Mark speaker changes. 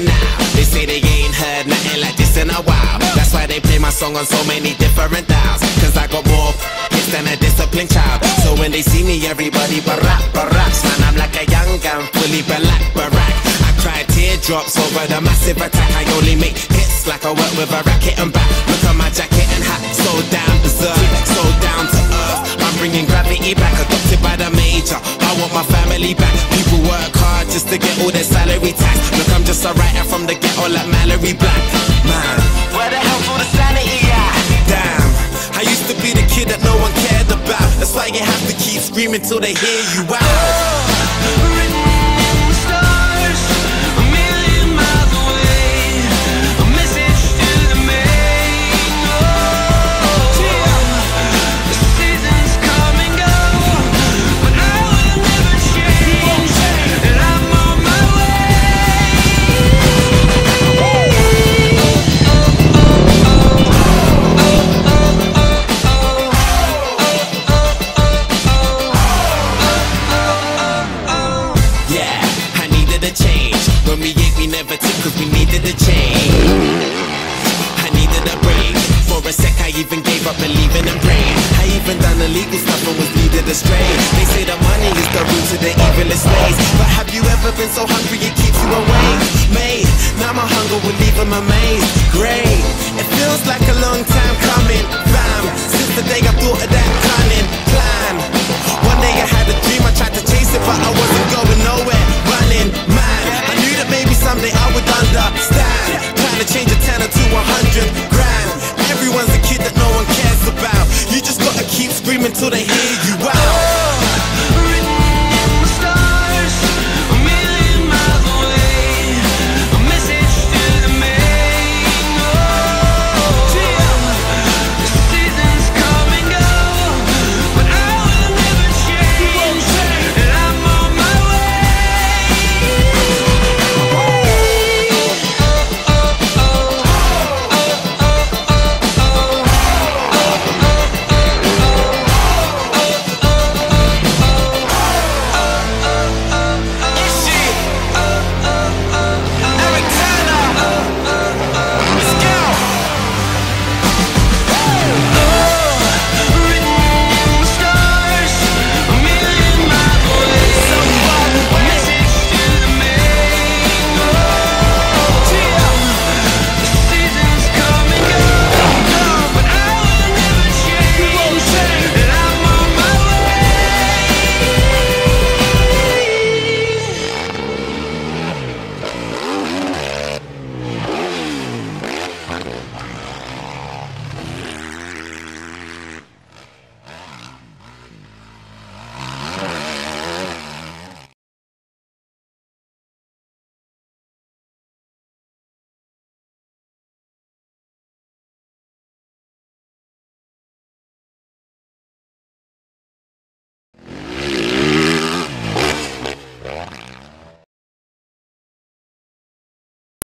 Speaker 1: it now. They say they ain't heard nothing like this in a while. That's why they play my song on so many different dials. Cause I got more hits than a disciplined child. So when they see me, everybody barack, baracks. Man, I'm like a young gun, fully black, barack. I cry teardrops over the massive attack. I only make hits like I work with a racket and back. Look at my jacket and hat, so down berserk, so down to earth. I'm bringing gravity back, adopted by the major. I want my family back. People work hard just to get all their salary tax. Look, just a writer from the ghetto like Malorie Black. Man, where the hell's all the sanity at? Damn, I used to be the kid that no one cared about. That's why you have to keep screaming till they hear you out. When we never took, cause we needed a change. I needed a break. For a sec, I even gave up believing and praying. I even done illegal stuff and was needed astray. They say the money is the root to the evilest ways. But have you ever been so hungry it keeps you awake? Mate, now my hunger will leave them amazed. screaming till they hear you out.